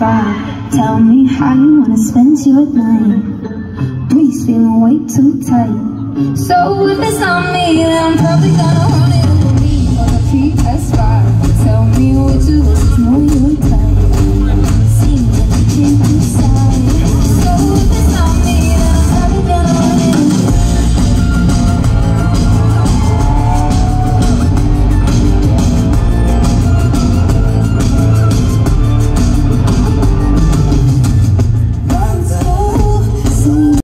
Tell me how you wanna spend your night. Please feeling way too tight. So if it's on me.